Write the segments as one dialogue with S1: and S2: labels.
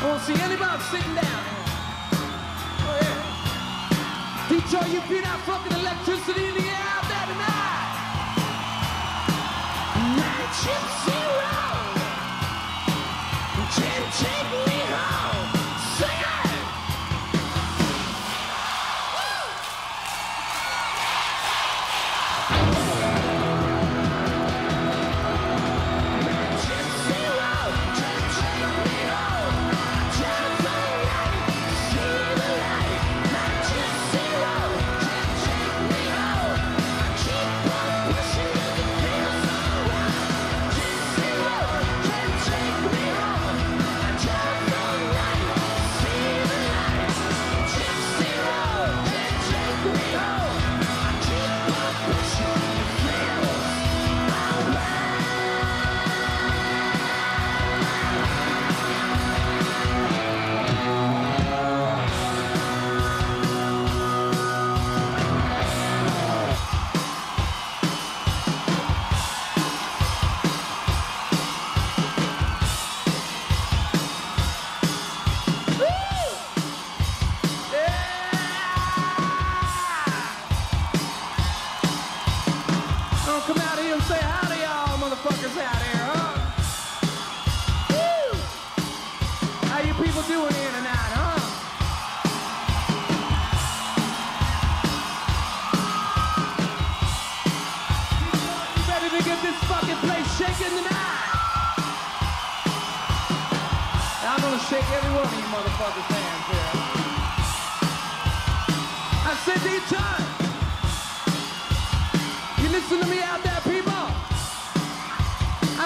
S1: I don't see
S2: anybody sitting down. Oh, yeah. Detroit, you beat out fucking electricity in the air out there tonight.
S1: Night
S2: y'all motherfuckers out here, huh? Woo! How you people doing here tonight, huh? To get this fucking place shaking tonight? I'm gonna shake every one of you motherfuckers' hands here. I said, D-Time! listen to me out there.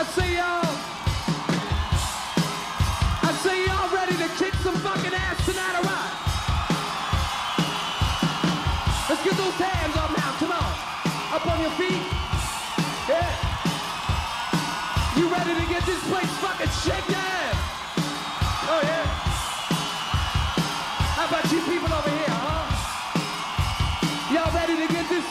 S2: I say y'all. I say y'all ready to kick some fucking ass tonight, alright? Let's get those hands up now, come on. Up on your feet. Yeah. You ready to get this place fucking shaken? Oh yeah. How about you people over here, huh? Y'all ready to get this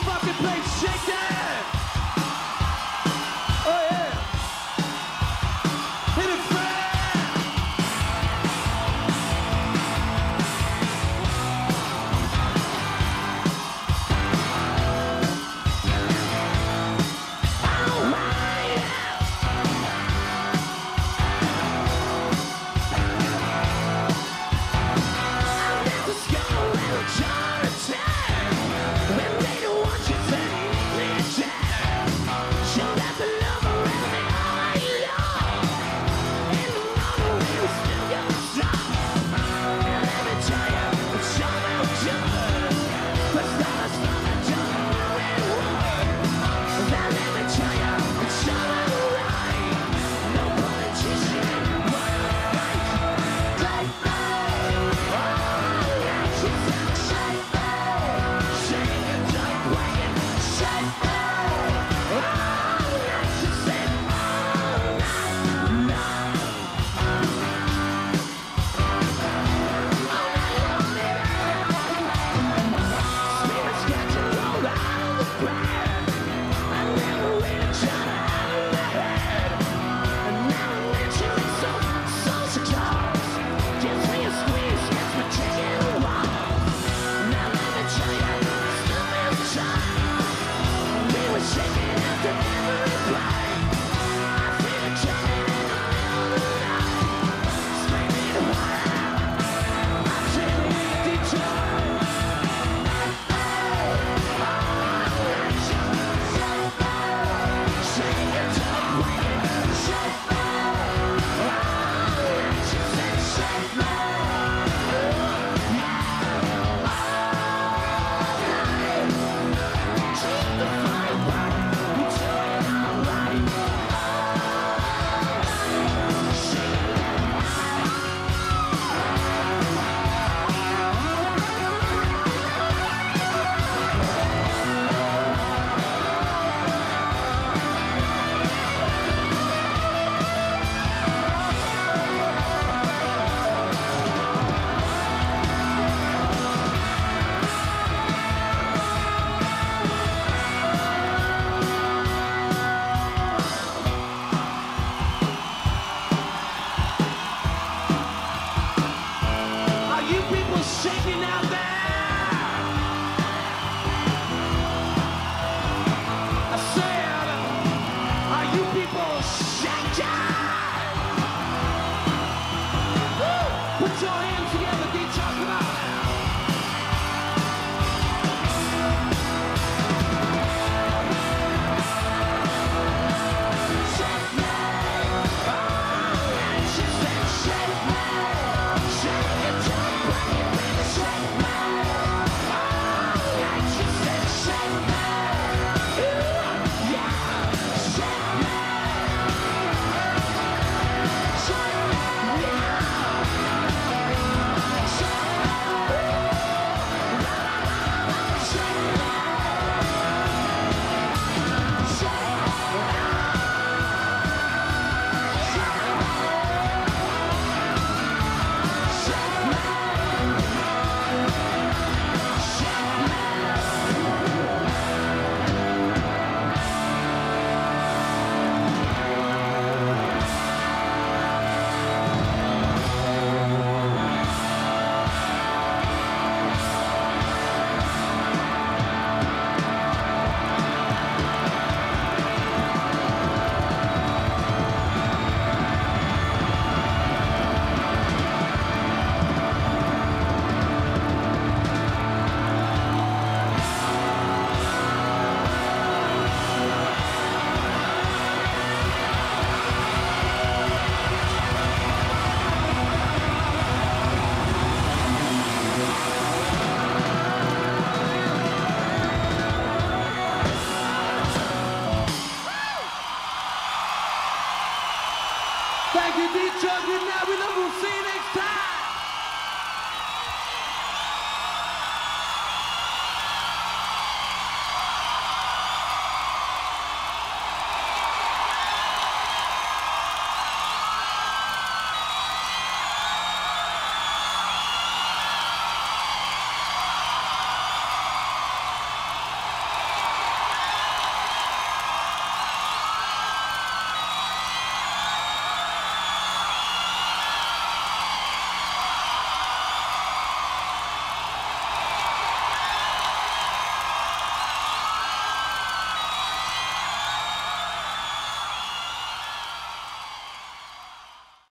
S2: together, get talk out.